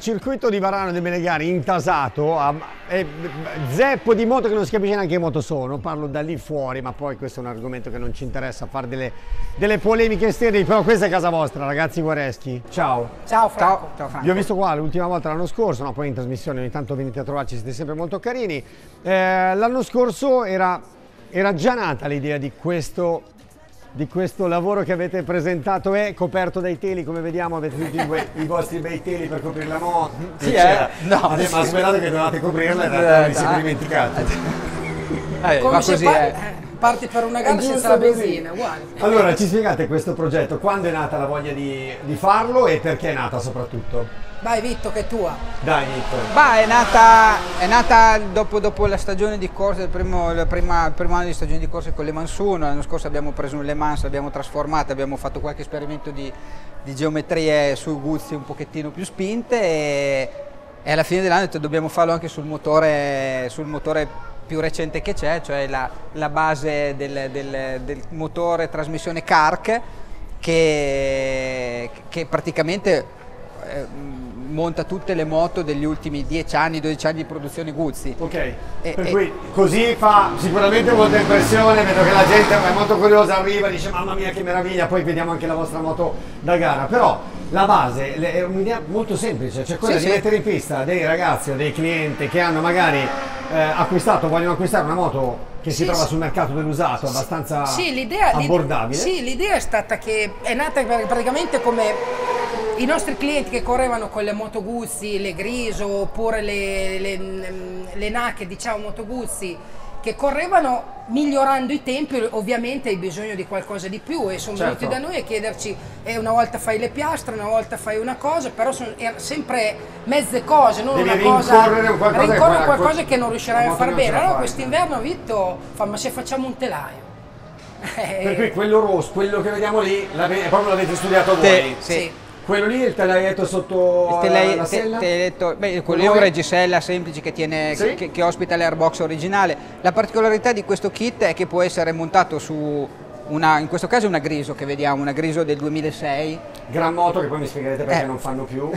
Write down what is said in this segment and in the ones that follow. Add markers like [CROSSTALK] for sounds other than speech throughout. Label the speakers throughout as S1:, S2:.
S1: circuito di Varano dei Menegari intasato, a, eh, zeppo di moto che non si capisce neanche che moto sono, parlo da lì fuori, ma poi questo è un argomento che non ci interessa, fare delle, delle polemiche sterili, però questa è casa vostra, ragazzi guareschi. Ciao.
S2: Ciao Franco. Ciao,
S1: Franco. Vi ho visto qua l'ultima volta l'anno scorso, no, poi in trasmissione ogni tanto venite a trovarci, siete sempre molto carini. Eh, l'anno scorso era, era già nata l'idea di questo di questo lavoro che avete presentato è coperto dai teli, come vediamo avete tutti i, [LAUGHS] i vostri bei teli per coprire la moto.
S2: Sì, eh? No,
S1: ma sì. svelato che dovevate coprirla e realtà vi siete dimenticati.
S2: Eh, come ma così è. Parti per una gara senza la benzina, uguale.
S1: Allora, ci spiegate questo progetto, quando è nata la voglia di, di farlo e perché è nata soprattutto?
S2: Vai Vitto che è tua.
S1: Dai Vitto.
S3: Bah, è nata, è nata dopo, dopo, la stagione di corsa, il primo, prima, il primo, anno di stagione di corsa con le Mansuno, l'anno scorso abbiamo preso le Mans, l'abbiamo trasformata, abbiamo fatto qualche esperimento di, di geometrie sui guzzi un pochettino più spinte e, e alla fine dell'anno dobbiamo farlo anche sul motore, sul motore più recente che c'è, cioè la, la base del, del, del, motore trasmissione CARC che, che praticamente eh, monta tutte le moto degli ultimi 10 anni, 12 anni di produzione Guzzi.
S1: Ok, e, per e... cui così fa sicuramente molta impressione, vedo che la gente è molto curiosa, arriva e dice mamma mia che meraviglia, poi vediamo anche la vostra moto da gara, però la base è un'idea molto semplice, cioè quella sì, di sì. mettere in pista dei ragazzi o dei clienti che hanno magari eh, acquistato, vogliono acquistare una moto che sì, si trova sul mercato dell'usato abbastanza sì, abbordabile.
S2: Sì, l'idea è stata che è nata praticamente come i nostri clienti che correvano con le Moto Guzzi, le Griso oppure le, le, le Nacche, diciamo Moto Guzzi, che correvano migliorando i tempi, ovviamente hai bisogno di qualcosa di più e sono certo. venuti da noi a chiederci eh, una volta fai le piastre, una volta fai una cosa, però sono sempre mezze cose, non
S1: Devi
S2: una cosa,
S1: qualcosa,
S2: rincorrere qualcosa che non riuscirai a far bene. Allora quest'inverno Vitto fa ma se facciamo un telaio.
S1: Per cui [LAUGHS] quello rosso, quello che vediamo lì, proprio l'avete studiato voi?
S2: Sì. sì.
S1: Quello lì è il telaietto sotto il telai- la sella?
S3: Te- te- beh, quello lì è un reggisella semplice che, tiene, sì? che, che ospita l'airbox originale. La particolarità di questo kit è che può essere montato su una, in questo caso è una Griso che vediamo, una Griso del 2006.
S1: Gran moto che poi mi spiegherete perché eh. non fanno più.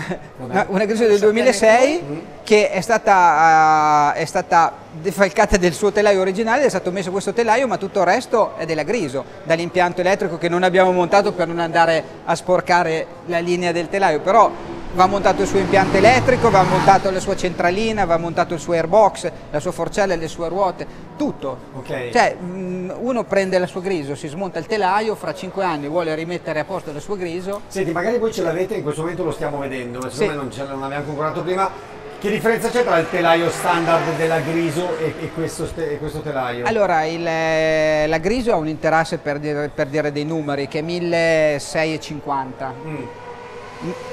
S3: una Griso del 2006 mm. che è stata, uh, è stata, defalcata del suo telaio originale, è stato messo questo telaio ma tutto il resto è della Griso, dall'impianto elettrico che non abbiamo montato per non andare a sporcare la linea del telaio, però va montato il suo impianto elettrico, va montato la sua centralina, va montato il suo airbox, la sua forcella le sue ruote, tutto.
S1: Okay.
S3: Cioè, uno prende la sua griso, si smonta il telaio, fra 5 anni vuole rimettere a posto la sua griso.
S1: Senti, magari voi ce l'avete, in questo momento lo stiamo vedendo, ma secondo sì. me non, ce l'abbiamo comprato prima. Che differenza c'è tra il telaio standard della Griso e, e, questo, e questo, telaio?
S3: Allora, il, eh, la Griso ha un interesse per dire, per dire, dei numeri che è 1650. Mm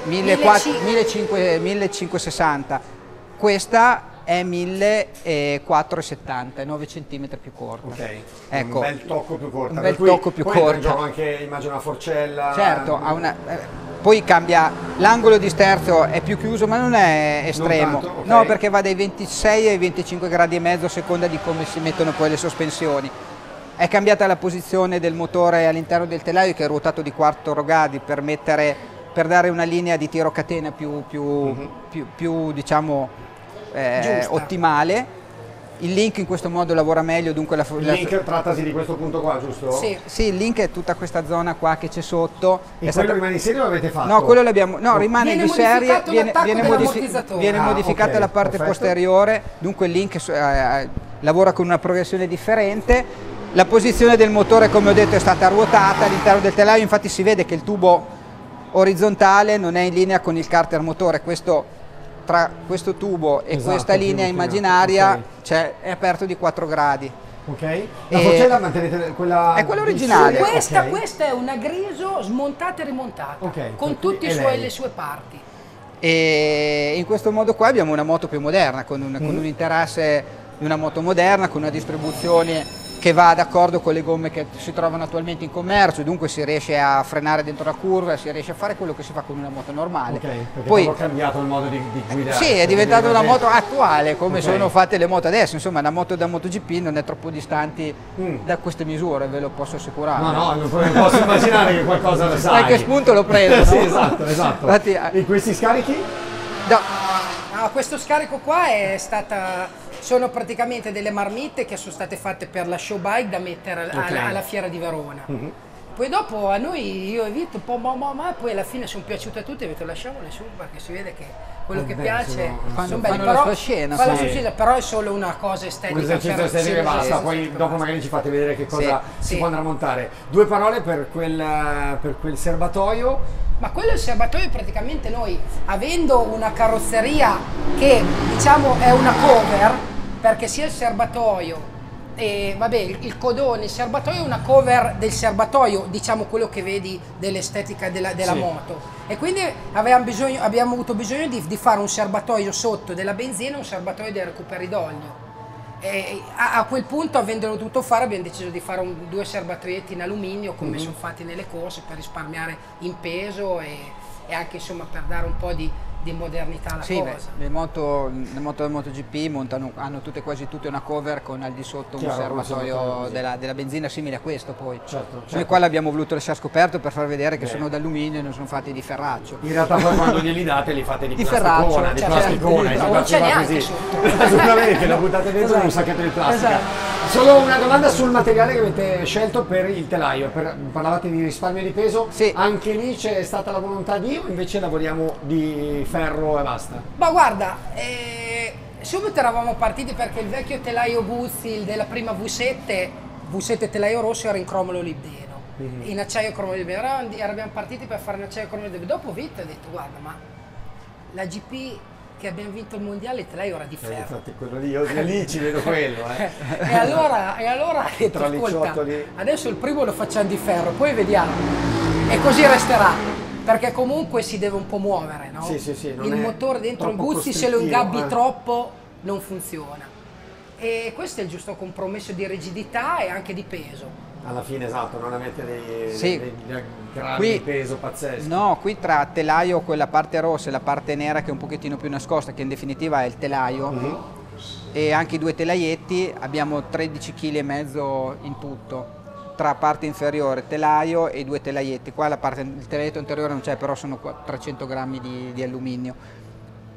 S3: 1560 questa è 1470 9 cm più corta.
S1: Ok ecco, un bel tocco più corta.
S3: un bel tocco più corta.
S1: anche immagino una forcella.
S3: Certo una, eh, poi cambia l'angolo di sterzo è più chiuso ma non è estremo.
S1: non tanto, okay.
S3: no perché va dai 26 ai 25 gradi e mezzo a seconda di come si mettono poi le sospensioni. È cambiata la posizione del motore all'interno del telaio che è ruotato di 4 gradi per mettere per dare una linea di tiro catena più, più, -huh. più, più diciamo, eh, ottimale. Il link in questo modo lavora meglio, dunque la,
S1: Il link trattasi di questo punto qua, giusto?
S3: Sì, sì il link è tutta questa zona qua che c'è sotto.
S1: E quello stata... rimane in serie o l'avete fatto?
S3: No, quello l'abbiamo. No, rimane viene di serie, viene, viene, modifi viene ah, modificata okay, la parte perfetto. posteriore, dunque il link eh, eh, lavora con una progressione differente. La posizione del motore, come ho detto, è stata ruotata all'interno del telaio, infatti si vede che il tubo orizzontale non è in linea con il carter motore, questo, tra questo tubo e esatto, questa linea immaginaria okay. cioè, è aperto di 4 gradi.
S1: Ok, la forcella mantenete quella...
S3: È quella originale.
S2: Questa, okay. questa, è una griso smontata e rimontata, okay, con tutte le sue parti.
S3: E in questo modo qua abbiamo una moto più moderna, con un, mm. con un interesse di una moto moderna, con una distribuzione che va d'accordo con le gomme che si trovano attualmente in commercio, dunque si riesce a frenare dentro la curva, si riesce a fare quello che si fa con una moto normale.
S1: Ok, perché Poi è cambiato il modo di, di guidare.
S3: Sì, è diventata una moto attuale, come okay. sono fatte le moto adesso, insomma una moto da MotoGP non è troppo distanti mm. da queste misure, ve lo posso assicurare.
S1: No, no, non posso immaginare che qualcosa lo sai.
S3: Qualche spunto lo prendo. [LAUGHS]
S1: sì, esatto, esatto. Infatti, in questi scarichi?
S3: No,
S2: Ah, questo scarico qua è stata, sono praticamente delle marmitte che sono state fatte per la show bike da mettere alla,
S1: Ok.
S2: alla fiera di Verona. Poi dopo a noi, io Vito, un po' ma, ma, ma, poi alla fine sono piaciute a tutti ho detto lasciamole su perché si vede che quello
S1: Eh
S2: che
S1: beh,
S2: piace
S1: sono-
S2: sono belli,
S3: fanno la
S2: però,
S3: sua scena,
S2: fa la
S1: sì.
S2: sua scena, però è solo una cosa estetica.
S1: un esercizio
S2: per-
S1: estetico e basta,
S2: sì,
S1: poi dopo magari ci fate vedere che cosa
S3: Sì,
S1: si può andare a montare. Due parole per quel, per quel serbatoio.
S2: Ma quello è il serbatoio praticamente noi, avendo una carrozzeria che diciamo è una cover, perché sia il serbatoio e vabbè il, codone, il serbatoio è una cover del serbatoio, diciamo quello che vedi dell'estetica della, della
S1: Sì.
S2: moto. E quindi avevamo, bisogno, abbiamo avuto bisogno di, di fare un serbatoio sotto della benzina e un serbatoio del recuperi d'olio. A, a quel punto, avendolo dovuto fare, abbiamo deciso di fare un- due serbatoietti in alluminio come sono fatti nelle corse per risparmiare in peso e, e anche insomma per dare un po' di, di modernità alla
S3: Sì, beh,
S2: cosa.
S3: le moto, le moto del MotoGP montano, hanno tutte, quasi tutte una cover con al di sotto un
S1: Chiaro, un
S3: serbatoio
S1: sì.
S3: della, della benzina simile a questo poi.
S1: Certo,
S3: Noi
S1: certo.
S3: qua l'abbiamo voluto lasciare scoperto per far vedere che
S1: Beh.
S3: sono d'alluminio e non sono fatti di ferraccio.
S1: In realtà poi [LAUGHS] quando glieli date li fate di,
S3: Di
S1: plasticona,
S3: ferraccio,
S1: di
S3: cioè,
S1: plasticona,
S2: certo,
S1: si
S2: non c'è neanche
S1: così.
S2: sotto. [LAUGHS]
S1: Assolutamente, lo buttate dentro in un
S2: Esatto.
S1: sacchetto di plastica.
S2: Esatto.
S1: Solo una domanda sul materiale che avete scelto per il telaio. Per- parlavate di risparmio di peso,
S3: Sì.
S1: anche lì c'è stata la volontà di o invece lavoriamo di ferro e basta?
S2: Ma guarda, eh, subito eravamo partiti perché il vecchio telaio Guzzi il della prima V7, V7 telaio rosso era in cromo libdeno. In acciaio cromo libdeno. Eravamo, partiti per fare in acciaio cromo libdeno. Dopo Vito ha detto guarda ma la GP che abbiamo vinto il mondiale il telaio era di
S1: Eh,
S2: ferro.
S1: infatti quello lì, io lì ci vedo [LAUGHS] quello. Eh.
S2: e allora, e allora detto
S1: Tra
S2: ascolta,
S1: ciottoli."
S2: adesso il primo lo facciamo di ferro, poi vediamo. E così resterà. Perché comunque si deve un po' muovere, no?
S1: Sì, sì, sì,
S2: il motore dentro
S1: troppo
S2: Guzzi se lo ingabbi
S1: eh.
S2: troppo non funziona. E questo è il giusto compromesso di rigidità e anche di peso.
S1: Alla fine esatto, non avete dei,
S3: Sì.
S1: dei, dei grandi
S3: Qui-
S1: peso pazzeschi.
S3: No, qui tra telaio, quella parte rossa e la parte nera che è un pochettino più nascosta, che in definitiva è il telaio,
S1: Mhm.
S3: e anche i due telaietti abbiamo 13 kg e mezzo in tutto tra parte inferiore telaio e due telaietti qua la parte, il telaietto anteriore non c'è però sono qua 300 grammi di, di alluminio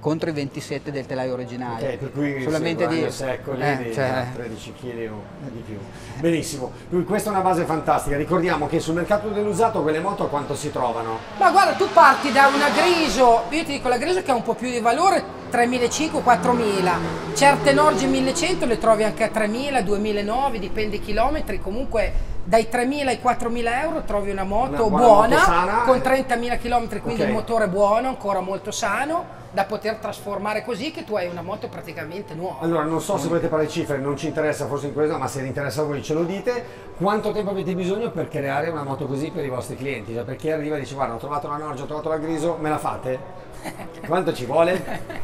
S3: contro i 27 del telaio originale
S1: Ok, per cui
S3: solamente di
S1: secco lì
S3: eh,
S1: di
S3: cioè,
S1: 13 kg o di più. Benissimo, questa è una base fantastica. Ricordiamo che sul mercato dell'usato quelle moto a quanto si trovano?
S2: Ma guarda, tu parti da una Grigio, io ti dico la Grigio che ha un po' più di valore, 3.500-4.000, certe Norge 1.100 le trovi anche a 3.000, 2.900, dipende i chilometri, comunque dai 3.000 ai 4.000 euro trovi una moto
S1: Una buona
S2: buona,
S1: moto
S2: con 30.000 km, quindi
S1: Ok.
S2: il motore buono, ancora molto sano, da poter trasformare così che tu hai una moto praticamente nuova.
S1: Allora, non so se volete di cifre, non ci interessa forse in questo, ma se vi interessa voi ce lo dite. Quanto tempo avete bisogno per creare una moto così per i vostri clienti? Cioè, per chi arriva e dice guarda ho trovato la Norge, ho trovato la Griso, me la fate? Quanto ci vuole?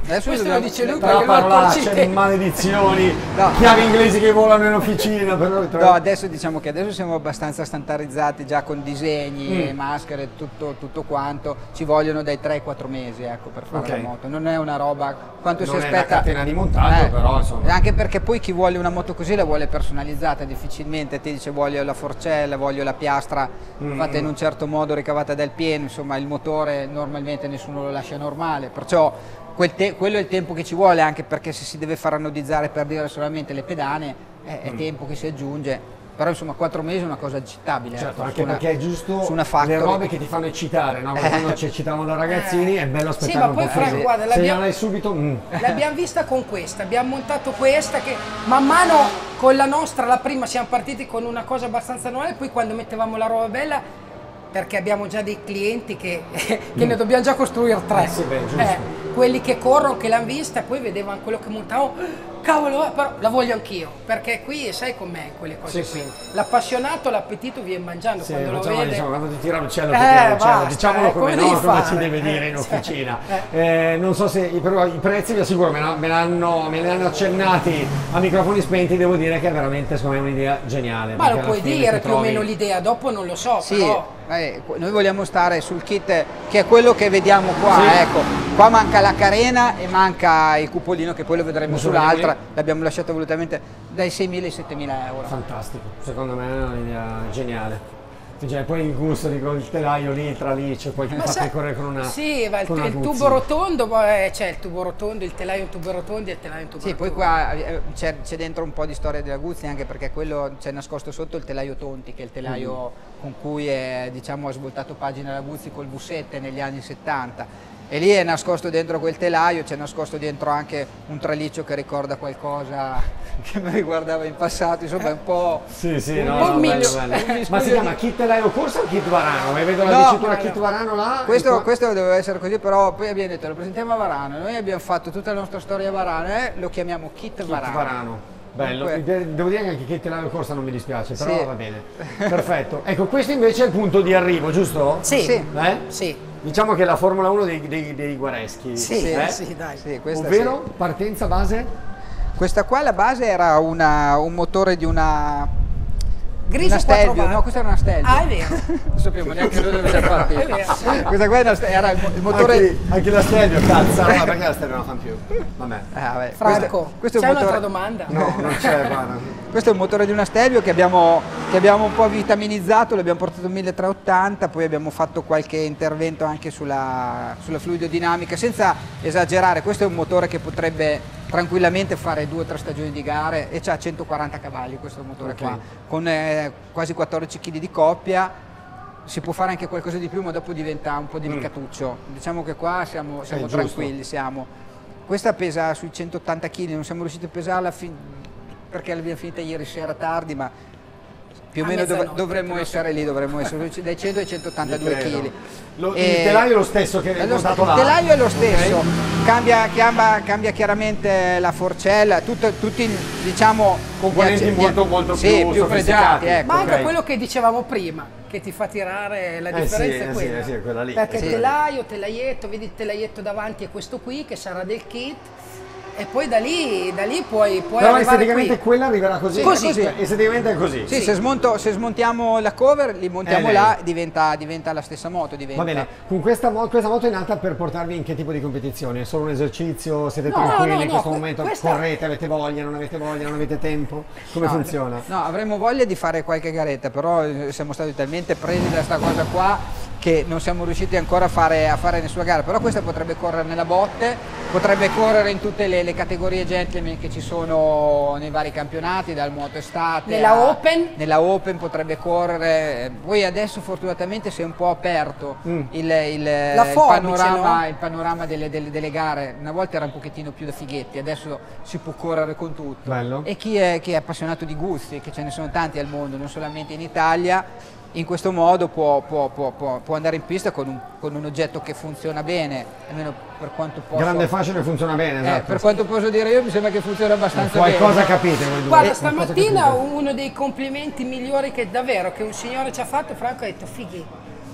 S3: adesso
S2: Questo
S3: dobbiamo-
S2: lo dice lui
S1: Tra
S2: perché
S1: parolacce, maledizioni,
S3: No.
S1: chiavi inglesi che volano in officina. Per noi
S3: No, adesso diciamo che adesso siamo abbastanza standardizzati già con disegni,
S1: Mm.
S3: e maschere, tutto, tutto quanto. Ci vogliono dai 3 ai 4 mesi ecco, per fare
S1: Ok.
S3: la moto. Non è una roba quanto
S1: Non
S3: si
S1: è
S3: aspetta.
S1: una catena di montaggio, però, insomma.
S3: Anche perché poi chi vuole una moto così la vuole personalizzata difficilmente. Ti dice voglio la forcella, voglio la piastra
S1: Mm.
S3: fatta in un certo modo, ricavata dal pieno. Insomma, il motore normalmente nessuno lo lascia normale. Perciò quel quello è il tempo che ci vuole, anche perché se si deve far anodizzare per dire solamente le pedane, è,
S1: Mm.
S3: è tempo che si aggiunge. Però insomma 4 mesi è una cosa accettabile.
S1: Certo,
S3: ecco,
S1: anche
S3: una-
S1: perché è giusto
S3: su una
S1: le
S3: factory.
S1: robe che ti fanno eccitare, no? Quando ci eccitavamo da ragazzini è bello
S2: Sì,
S1: aspettare
S2: ma
S1: un
S2: poi
S1: po'
S2: Franco,
S1: fine.
S2: guarda,
S1: Se
S2: l'abbiamo-
S1: non hai subito... mm.
S2: L'abbiamo vista con questa, abbiamo montato questa che man mano con la nostra, la prima siamo partiti con una cosa abbastanza normale, poi quando mettevamo la roba bella, perché abbiamo già dei clienti che, [LAUGHS] che ne dobbiamo già costruire tre,
S1: Eh sì, beh, giusto.
S2: quelli che corrono, che l'hanno vista, poi vedevano quello che montavo, [GASPS] cavolo, eh, però la voglio anch'io, perché qui sai com'è quelle cose
S1: Sì,
S2: qui,
S1: sì.
S2: l'appassionato, l'appetito viene mangiando
S1: Sì,
S2: quando lo vede.
S1: diciamo, quando ti tira l'uccello,
S2: Eh,
S1: ti tira l'uccello,
S2: basta,
S1: diciamolo
S2: eh,
S1: come,
S2: come
S1: no, come si deve dire [LAUGHS]
S2: Eh,
S1: in officina. Eh, non so se però i prezzi, vi assicuro, me, ne- me, l'hanno, me ne hanno accennati a microfoni spenti, devo dire che è veramente secondo me un'idea geniale.
S2: Ma lo puoi dire più o meno l'idea, dopo non lo so, però...
S3: eh, noi vogliamo stare sul kit che è quello che vediamo qua,
S1: Sì.
S3: ecco. Qua manca la carena e manca il cupolino che poi lo vedremo sull'altra, l'abbiamo lasciato volutamente dai 6.000 ai 7.000 euro.
S1: Fantastico, secondo me è un'idea geniale. Cioè, poi il gusto di quel telaio lì, tra lì, c'è qualche
S2: Ma
S1: fa correre con una
S2: Sì, ma il, il tubo rotondo, poi c'è il tubo rotondo, il telaio un tubo rotondo e il telaio un tubo
S3: Sì, poi
S2: rotondo.
S3: qua eh, c'è, c'è dentro un po' di storia della Guzzi anche perché quello c'è nascosto sotto il telaio Tonti, che è il telaio con cui è, diciamo, ha svoltato pagina la Guzzi col Bussette negli anni 70. E lì è nascosto dentro quel telaio, c'è nascosto dentro anche un traliccio che ricorda qualcosa [LAUGHS] che mi riguardava in passato, insomma è un po'...
S1: Sì, sì,
S3: un
S1: no,
S2: po'
S1: no, bello, bello. [LAUGHS] Ma si chiama kit telaio corsa o kit varano? E vedo la
S3: No,
S1: dicitura kit
S3: no.
S1: varano là.
S3: Questo, questo doveva essere così, però poi abbiamo detto lo presentiamo a Varano, noi abbiamo fatto tutta la nostra storia a Varano e lo chiamiamo Kit
S1: Kit
S3: Varano.
S1: varano. Bello,
S3: Comunque-
S1: devo dire che anche kit telaio corsa non mi dispiace, però
S3: Sì.
S1: va bene. Perfetto. Ecco, questo invece è il punto di arrivo, giusto?
S2: Sì,
S3: Sì.
S1: Eh?
S2: sì,
S1: Diciamo che è la Formula 1 dei, dei, dei guareschi.
S2: sì,
S1: eh?
S2: sì, dai.
S3: Sì, questa
S1: Ovvero,
S3: sì.
S1: partenza base?
S3: Questa qua la base era una- un motore di una...
S2: Grigio
S3: una
S2: 4
S3: Stelvio, no, questa era una Stelvio.
S2: Ah, è vero.
S3: Non sappiamo neanche noi dove siamo
S2: vero.
S3: Questa qua era, era il mo- il motore...
S1: Anche, anche la Stelvio, cazzo. Allora, perché la Stelvio non la fanno più? Vabbè.
S3: Ah, vabbè,
S2: Franco,
S3: questo, questo
S2: c'è
S3: un motore...
S2: un'altra domanda?
S1: No, non c'è, guarda.
S3: Questo è il motore di una Stelvio che abbiamo, che abbiamo un po' vitaminizzato, l'abbiamo portato a 1380, poi abbiamo fatto qualche intervento anche sulla, sulla fluidodinamica, senza esagerare, questo è un motore che potrebbe tranquillamente fare due o tre stagioni di gare e ha 140 cavalli questo motore
S1: Ok.
S3: qua, con eh, quasi 14 kg di coppia, si può fare anche qualcosa di più ma dopo diventa un po' delicatuccio, diciamo che qua siamo, siamo
S1: Mm. giusto.
S3: tranquilli, siamo. Questa pesa sui 180 kg, non siamo riusciti a pesarla fin- perché l'abbiamo finita ieri sera tardi, ma più o meno dov- dovremmo essere lì, dovremmo essere dai 100 ai 182
S1: Credo.
S3: kg.
S1: Lo- il telaio è lo stesso che è
S3: lo
S1: montato
S3: st-
S1: là?
S3: Il telaio è lo stesso, cambia, cambia- cambia chiaramente la forcella, tutto- tutti diciamo
S1: Componenti
S3: gli-
S1: molto, molto
S3: sì,
S1: più
S3: più pregiati.
S1: sofisticati.
S3: Ecco.
S2: Ma anche
S1: ok.
S2: quello che dicevamo prima, che ti fa tirare la
S1: Eh
S2: differenza
S1: sì,
S2: è
S1: eh sì,
S2: quella.
S1: eh sì, è quella lì.
S2: Perché
S1: Sì.
S2: telaio, telaietto, vedi il telaietto davanti è questo qui che sarà del kit e poi da lì, da lì puoi, puoi
S1: Però esteticamente
S2: qui.
S1: quella arriverà così.
S3: Sì,
S2: Così.
S3: così.
S1: Esteticamente è così.
S3: Sì, Se, smonto- se smontiamo la cover, li montiamo
S1: Eh,
S3: là, diventa, diventa la stessa moto. Diventa.
S1: Va bene, con questa, mo- questa moto è nata per portarvi in che tipo di competizione? È solo un esercizio? Siete
S2: No,
S1: tranquilli
S2: no, no,
S1: in questo
S2: que-
S1: momento?
S2: questa-
S1: Correte, avete voglia, non avete voglia, non avete tempo? Come
S3: No,
S1: funziona?
S3: No, avremmo voglia di fare qualche garetta, però eh, siamo stati talmente presi da questa cosa qua che non siamo riusciti ancora a fare, a fare nessuna gara. Però questa potrebbe correre nella botte, potrebbe correre in tutte le, le categorie gentleman che ci sono nei vari campionati, dal moto estate.
S2: Nella
S3: a-
S2: Open?
S3: Nella Open potrebbe correre. Poi adesso fortunatamente si è un po' aperto
S1: Mm.
S3: il, il-
S2: forbice,
S3: panorama,
S2: no?
S3: il panorama delle, delle- delle gare. Una volta era un pochettino più da fighetti, adesso si può correre con tutto.
S1: Bello.
S3: E chi è, chi è appassionato di gusti, che ce ne sono tanti al mondo, non solamente in Italia, in questo modo può, può- può- può- può andare in pista con un, con un oggetto che funziona bene, almeno per quanto posso.
S1: Grande facile funziona bene,
S3: Eh,
S1: esatto.
S3: per quanto posso dire io, mi sembra che funziona abbastanza bene.
S1: Qualcosa capite voi due?
S2: Guarda, stamattina uno dei complimenti migliori che davvero che un signore ci ha fatto, Franco ha detto fighi.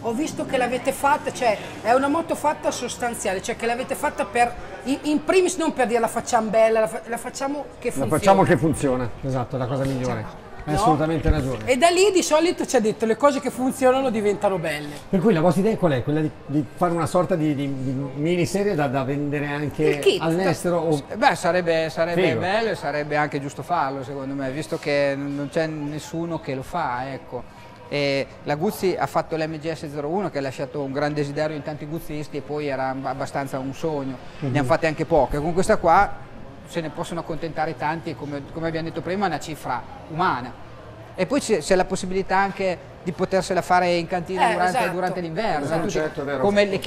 S2: Ho visto che l'avete fatta, cioè è una moto fatta sostanziale, cioè che l'avete fatta per, in, in primis non per dire la facciamo bella, la, fa- la facciamo che
S1: La
S2: funziona.
S1: facciamo che funziona, esatto, è la cosa migliore. Hai
S2: No?
S1: assolutamente ragione.
S2: E da lì di solito ci ha detto le cose che funzionano diventano belle.
S1: Per cui la vostra idea qual è? Quella di, di fare una sorta di, di- di miniserie da, da vendere anche all'estero? O...
S3: Eh, Beh, sarebbe, sarebbe bello e sarebbe anche giusto farlo, secondo me, visto che non c'è nessuno che lo fa, ecco. E la Guzzi ha fatto l'MGS01 che ha lasciato un gran desiderio in tanti guzzisti e poi era abbastanza un sogno. Ne hanno fatte anche poche. Con questa qua se ne possono accontentare tanti come, come abbiamo detto prima è una cifra umana. E poi c'è, c'è la possibilità anche di potersela fare in cantina
S2: Eh,
S3: durante,
S2: esatto.
S3: durante l'inverno,
S1: Esatto, certo,
S3: come le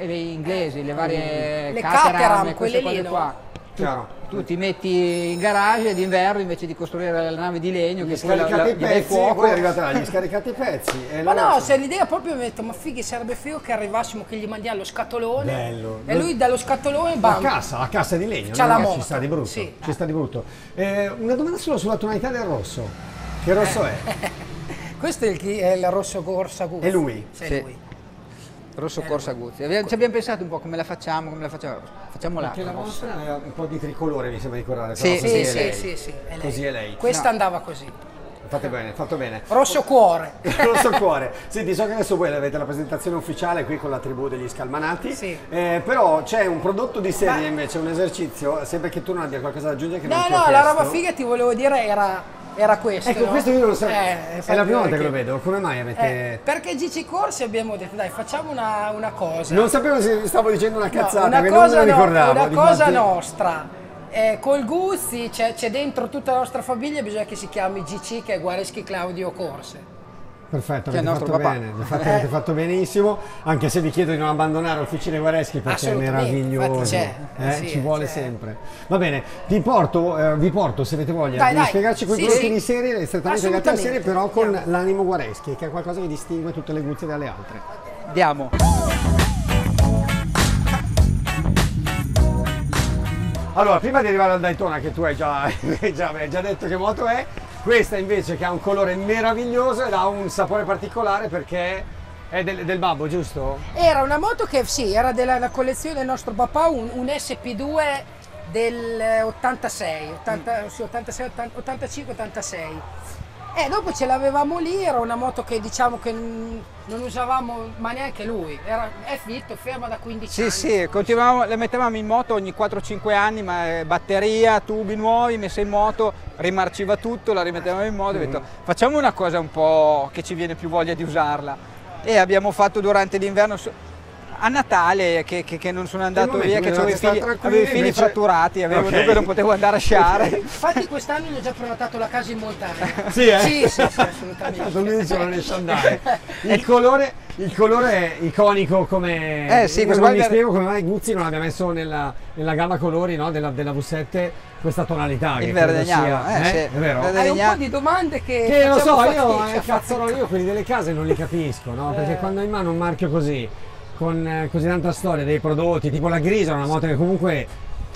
S3: le inglesi, le varie
S2: Le
S3: Caterham, e queste
S2: quelle lì,
S3: cose
S2: no?
S3: qua.
S1: Chiaro.
S3: Tu ti metti in garage d'inverno invece di costruire la nave di legno
S1: Gli
S3: che poi la, la,
S1: i pezzi,
S3: fuoco.
S1: poi arrivate là, gli scaricate i pezzi. E [LAUGHS]
S2: Ma no, se l'idea proprio mi ha detto, ma fighi, sarebbe figo che arrivassimo, che gli mandiamo lo scatolone.
S1: Bello.
S2: E lui dallo scatolone,
S1: La
S2: bam.
S1: cassa, la cassa di legno,
S2: C'ha la
S1: è
S2: moto.
S1: ci sta di brutto.
S2: Sì.
S1: Ci sta di brutto. Eh, una domanda solo sulla tonalità del rosso. Che rosso è? [LAUGHS]
S2: Questo è il, è il rosso Corsa.
S1: È lui?
S2: Sì,
S3: Sì.
S2: lui.
S3: Rosso Corsa Guzzi. Abbiamo- Ci abbiamo pensato un po' come la facciamo, come la facciamo. Facciamola.
S1: Perché la vostra è un po' di tricolore, mi sembra di ricordare.
S3: Sì,
S1: però così
S2: Sì,
S1: è
S2: sì,
S1: lei.
S2: sì, sì, è lei.
S1: Così è lei.
S2: Questa
S3: No.
S2: andava così.
S1: Fate bene, fatto bene.
S2: Rosso cuore. [LAUGHS]
S1: Rosso cuore. Senti, so che adesso voi avete la presentazione ufficiale qui con la tribù degli scalmanati.
S2: Sì.
S1: Eh, però c'è un prodotto di serie invece, un esercizio, sempre che tu non abbia qualcosa da aggiungere che non
S2: No,
S1: ti ho
S2: no, la
S1: chiesto.
S2: roba figa ti volevo dire era era questo.
S1: Ecco,
S2: no?
S1: questo io non lo so.
S2: Eh,
S1: è la prima volta che lo vedo. Come mai avete.
S2: Eh, perché GC Corsi abbiamo detto dai facciamo una, una cosa.
S1: Non sapevo se stavo dicendo una
S2: No,
S1: cazzata,
S2: una
S1: che
S2: cosa,
S1: non me la
S2: no-
S1: ricordavo.
S2: una cosa nostra. Eh, col Guzzi c'è, c'è dentro tutta la nostra famiglia, bisogna che si chiami GC che è Guareschi Claudio Corse.
S1: Perfetto,
S3: Che è
S1: avete
S3: il nostro
S1: fatto
S3: papà.
S1: bene, avete, avete fatto benissimo, anche se vi chiedo di non abbandonare Officine Guareschi perché è meraviglioso, eh,
S2: sì,
S1: ci vuole sempre. Va bene, vi porto, eh, vi porto se avete voglia
S2: Dai,
S1: di
S2: dai.
S1: spiegarci quei
S2: Sì,
S1: prodotti
S2: sì.
S1: di serie, strettamente legati alla serie, però con
S2: Andiamo.
S1: l'animo Guareschi, che è qualcosa che distingue tutte le guzze dalle altre.
S3: Andiamo.
S1: Allora, prima di arrivare al Daytona, che tu hai già, [LAUGHS] hai già, hai già detto che moto è, questa invece che ha un colore meraviglioso ed ha un sapore particolare perché è del, del babbo, giusto?
S2: Era una moto che sì, era della la collezione del nostro papà, un, un SP2 del 86, 80, sì, 86, 80, 85, 86. E dopo ce l'avevamo lì, era una moto che diciamo che non usavamo, ma neanche lui, era, è fitto, ferma da 15
S3: Sì,
S2: anni.
S3: sì, continuavamo, le mettevamo in moto ogni 4-5 anni, ma eh, batteria, tubi nuovi, messa in moto, rimarciva tutto, la rimettevamo in moto, ho detto facciamo una cosa un po' che ci viene più voglia di usarla. E abbiamo fatto durante l'inverno, a Natale che, che- che non sono andato
S1: momento
S3: via,
S1: che
S3: avevo i figli, avevo i figli
S1: invece-
S3: fratturati, avevo
S1: Ok.
S3: dunque non potevo andare a sciare. [LAUGHS]
S2: Infatti quest'anno gli ho già prenotato la casa in montagna. [LAUGHS]
S1: Sì, eh?
S2: Sì, sì, sì, assolutamente.
S1: Non non riesce andare. [LAUGHS] Il colore, il colore è iconico come.
S3: Eh sì, questo
S1: non mi
S3: è-
S1: spiego come mai Guzzi non abbia messo nella, nella gamma colori no, della, della V7 questa tonalità.
S3: Il
S1: che
S3: verde
S1: sia-
S3: gnaro, eh, sì.
S1: È vero?
S2: Hai un po' di domande che,
S1: Che lo so,
S2: facciamo
S1: io,
S2: fatica,
S1: eh,
S2: fatica.
S1: io quelli delle case non li capisco, no? Perché
S2: Eh.
S1: quando hai in mano un marchio così, con eh, così tanta storia dei prodotti, tipo la grisa, una moto che comunque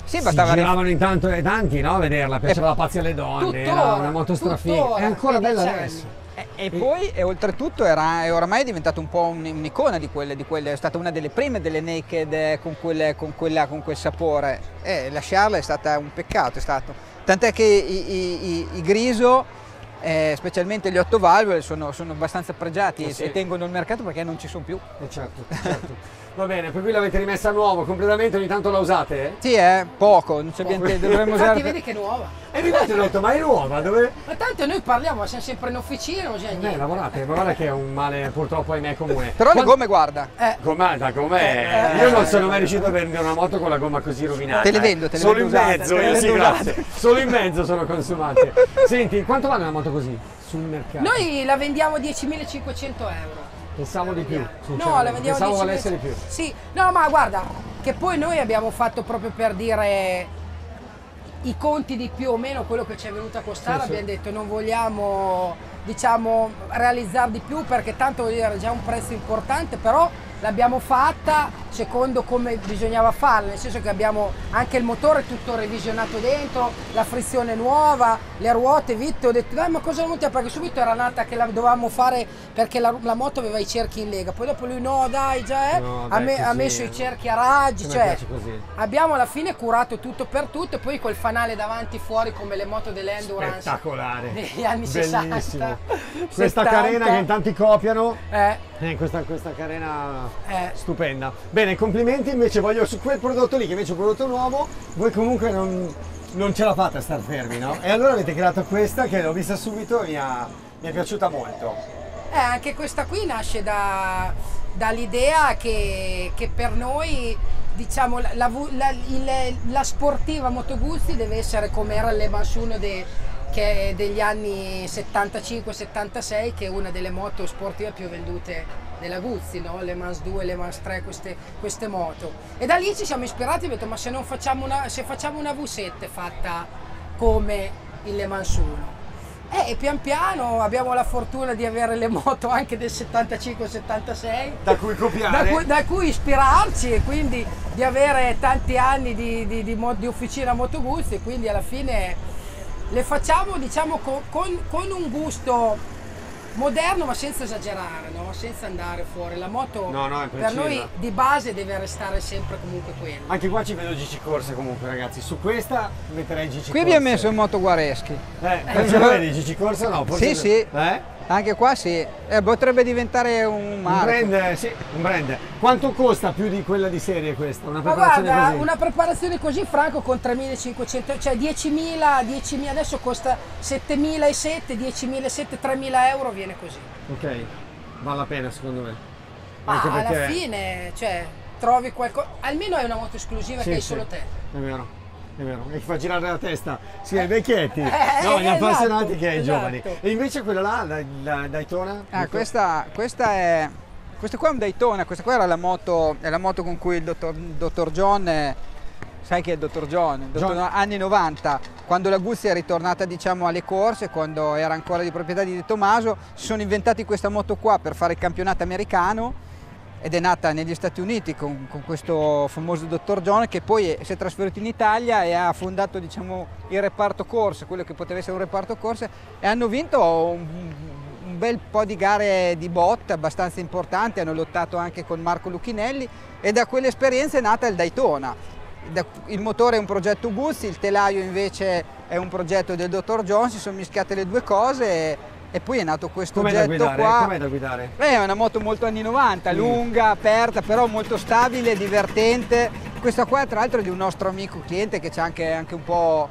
S3: Sì,
S1: si giravano in tanto e tanti, no? A vederla, piaceva la pazzi alle donne, era una moto strafiga. È ancora bella
S2: 15
S1: adesso.
S3: E, e poi, e oltretutto, era, è oramai diventata un po' un- un'icona di quelle, di quelle, è stata una delle prime delle naked eh, con, quelle- con quella- con quel sapore. E lasciarla è stata un peccato, è stato. Tant'è che i, i- i- i griso, eh, specialmente gli otto valvole, sono, sono abbastanza pregiati
S1: Eh
S3: e-
S1: sì.
S3: e tengono il mercato perché non ci sono più.
S1: Eh, certo, certo. [LAUGHS] Va bene, per cui l'avete rimessa a nuovo completamente, ogni tanto la usate? Eh?
S3: Sì, è poco, non c'è niente, dovremmo
S2: Infatti
S3: usare.
S2: vedi che è nuova.
S1: E infatti ho detto, ma è nuova, dove?
S2: Ma tanto noi parliamo, ma siamo sempre in officina, non c'è
S1: Eh,
S2: niente.
S1: lavorate, ma guarda che è un male purtroppo ahimè comune.
S3: Però le
S1: Quando-
S3: gomme, guarda,
S2: Eh,
S1: Com'è? Da com'è? Io non sono mai riuscito a vendere una moto con la gomma così rovinata.
S3: Te le
S1: eh.
S3: vendo, te le
S1: Solo
S3: vendo
S1: in
S3: usate,
S1: mezzo,
S3: le
S1: eh, sì, grazie. Solo in mezzo sono consumate. Senti, quanto vale una moto così sul mercato?
S2: noi la vendiamo a 10.500 euro.
S1: Pensavo di più.
S2: No, la vendiamo
S1: Pensavo
S2: a 10.000
S1: valesse di più.
S2: Sì, no, ma guarda, che poi noi abbiamo fatto proprio per dire i conti di più o meno quello che ci è venuto a costare,
S1: Sì, sì.
S2: abbiamo detto non vogliamo diciamo realizzare di più perché tanto voglio dire, già un prezzo importante, però l'abbiamo fatta secondo come bisognava farla, nel senso che abbiamo anche il motore tutto revisionato dentro, la frizione nuova, le ruote, Vitto, ho detto dai ma cosa non montiamo? Perché subito era nata che la dovevamo fare perché la, la moto aveva i cerchi in lega, poi dopo lui no dai già è,
S1: No,
S2: ha, me- ha
S1: così,
S2: messo
S1: eh.
S2: i cerchi a raggi, cioè
S1: così.
S2: abbiamo alla fine curato tutto per tutto e poi quel fanale davanti fuori come le moto dell'endurance
S1: Spettacolare.
S2: degli anni
S1: Bellissimo.
S2: 60.
S1: Questa
S2: 70.
S1: carena che in tanti copiano.
S2: Eh,
S1: Eh, questa, questa carena
S2: Eh.
S1: stupenda. Bene, complimenti invece voglio su quel prodotto lì che invece è un prodotto nuovo, voi comunque non, non ce la fate a star fermi, no? E allora avete creato questa che l'ho vista subito e mi, mi è piaciuta molto.
S2: Eh, anche questa qui nasce da- dall'idea che, che per noi diciamo, la, la la- la sportiva Moto Guzzi deve essere come era le Mans 1 de- che è degli anni 75-76 che è una delle moto sportive più vendute della Guzzi, no? le Mans 2, le Mans 3, queste, queste moto. E da lì ci siamo ispirati e abbiamo detto ma se, non facciamo una, se facciamo una V7 fatta come il Le Mans 1 eh, e pian piano abbiamo la fortuna di avere le moto anche del 75-76
S1: Da cui
S2: da
S1: copiare.
S2: cui, da cui ispirarci e quindi di avere tanti anni di, di, di di officina Moto Guzzi e quindi alla fine le facciamo diciamo co- con, con un gusto moderno ma senza esagerare, no? senza andare fuori. La moto
S1: No, no,
S2: per noi di base deve restare sempre comunque quella.
S1: Anche qua ci vedo GC Corse comunque ragazzi, su questa metterei GC Corse.
S3: qui abbiamo messo il moto Guareschi.
S1: Eh, ce la vedi GC Corse no? Forse-
S3: Sì, sì.
S1: Eh?
S3: Anche qua sì, eh, potrebbe diventare un marco.
S1: Un brand, sì, un brand. Quanto costa più di quella di serie questa? Una
S2: Ma
S1: preparazione
S2: guarda,
S1: così?
S2: una preparazione così Franco con 3.500, cioè 10.000, 10.000 adesso costa 7.700, 10.700, 3.000 euro viene così.
S1: Ok, vale la pena secondo me.
S2: Ma
S1: Anche
S2: alla fine, cioè, trovi qualcosa, almeno è una moto esclusiva
S1: Sì,
S2: che hai
S1: sì,
S2: solo te.
S1: È vero. È vero, e fa girare la testa sia ai vecchietti, [LAUGHS]
S2: Eh,
S1: no, gli
S2: esatto,
S1: appassionati che ai
S2: esatto.
S1: giovani. E invece quella là, la, la Daytona?
S3: Ah, questa, questa è. Questa qua è un Daytona, questa qua era la moto, è la moto con cui il dottor, dottor John. Sai che è il dottor John?
S1: John.
S3: Anni 90, quando la Guzzi è ritornata diciamo alle corse, quando era ancora di proprietà di De Tomaso, si sono inventati questa moto qua per fare il campionato americano ed è nata negli Stati Uniti con, con questo famoso dottor John che poi si è trasferito in Italia e ha fondato diciamo, il reparto corse, quello che poteva essere un reparto corse e hanno vinto un, un bel po' di gare di botte abbastanza importanti, hanno lottato anche con Marco Lucchinelli e da quell'esperienza è nata il Daytona. Da- Il motore è un progetto Guzzi, il telaio invece è un progetto del dottor John, si sono mischiate le due cose e, e poi è nato questo
S1: Com'è da
S3: oggetto
S1: guidare?
S3: qua.
S1: Com'è da guidare?
S3: Eh, È una moto molto anni 90, lunga, aperta, però molto stabile, divertente. Questa qua tra l'altro è di un nostro amico cliente che ha anche, anche un po'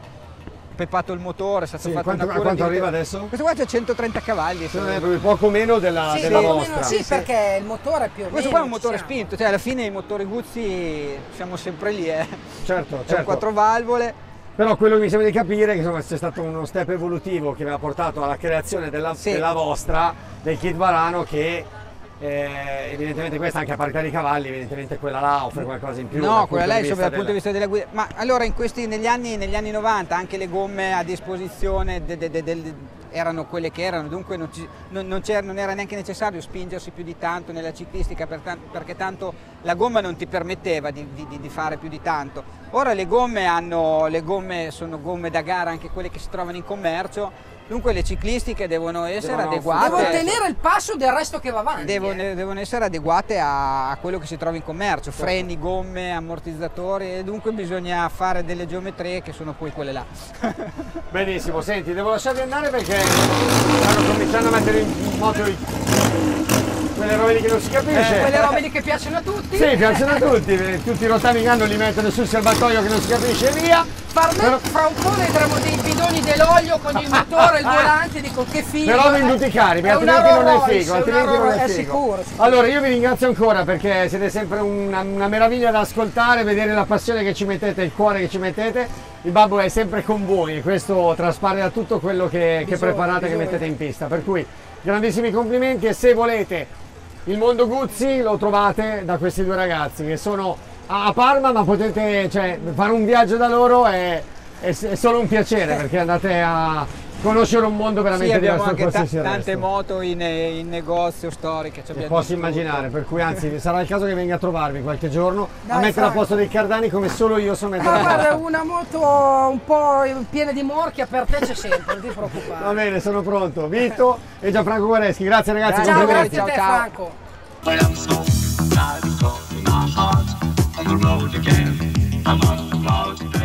S3: peppato il motore, è stato
S1: Sì,
S3: fatto
S1: quanto-
S3: una cura
S1: quanto
S3: di-
S1: arriva adesso?
S3: Questo qua c'è 130 cavalli.
S1: Secondo me è proprio poco meno della,
S2: Sì,
S1: della vostra.
S2: meno sì, perché il motore è più o
S3: Questo
S2: meno
S3: qua è un motore
S2: siamo.
S3: spinto, cioè alla fine i motori Guzzi siamo sempre lì, eh.
S1: Certo, certo.
S3: quattro valvole.
S1: Però quello che mi sembra di capire è che insomma, c'è stato uno step evolutivo che vi ha portato alla creazione della,
S3: Sì.
S1: della vostra, del kit Varano, che eh, evidentemente questa anche a parità di cavalli, evidentemente quella là offre qualcosa in più.
S3: No, quella lei insomma dal punto di vista della guida. Ma allora in questi, negli, anni, negli anni 90 anche le gomme a disposizione de- de- de- erano quelle che erano, dunque non, ci- non- non c'era- non era neanche necessario spingersi più di tanto nella ciclistica per tan- perché tanto la gomma non ti permetteva di, di- di- fare più di tanto. Ora le gomme, hanno, le gomme sono gomme da gara, anche quelle che si trovano in commercio, dunque le ciclistiche devono essere
S1: Devono
S3: adeguate.
S2: Devo tenere il passo del resto che va avanti.
S3: Devono,
S2: eh.
S3: devono essere adeguate a, a quello che si trova in commercio, freni, gomme, ammortizzatori e dunque bisogna fare delle geometrie che sono poi quelle là. [LAUGHS]
S1: Benissimo, senti, devo lasciarvi andare perché stanno cominciando a mettere in moto i- quelle robe lì che non si capisce.
S2: Quelle robe lì che piacciono a tutti.
S1: Sì, piacciono a tutti, eh, tutti i rottami li mettono sul serbatoio che non si capisce e via. Però-
S2: fra un po' vedremo dei bidoni dell'olio con il motore, il [LAUGHS] volante, dico che figo.
S1: Però venduti cari, perché altrimenti non è figo, altrimenti non è figo. Allora io vi ringrazio ancora perché siete sempre una, una meraviglia da ascoltare, vedere la passione che ci mettete, il cuore che ci mettete. Il babbo è sempre con voi e questo traspare da tutto quello che, che
S2: Bisogna,
S1: preparate, che
S2: bisogna.
S1: mettete in pista. Per cui grandissimi complimenti e se volete il mondo Guzzi lo trovate da questi due ragazzi che sono a a Parma ma potete cioè, fare un viaggio da loro è, è- è solo un piacere perché andate a conoscere un mondo
S3: Sì,
S1: veramente
S3: abbiamo
S1: diverso da
S3: anche ta- tante
S1: resto.
S3: moto in, in negozio storiche. ci
S1: Che
S3: abbiamo
S1: posso immaginare, per cui anzi sarà il caso che venga a trovarvi qualche giorno a
S2: Dai,
S1: mettere a posto dei cardani come solo io so mettere
S2: Ma
S1: a
S2: guarda,
S1: posto.
S2: una moto un po' piena di morchia per te c'è sempre, non ti
S1: Va
S2: preoccupare.
S1: bene, sono pronto. Vito e Gianfranco Guareschi, grazie ragazzi,
S3: Ciao,
S2: grazie a te
S3: Ciao, ciao.
S2: Franco.
S4: The road again. I'm on the road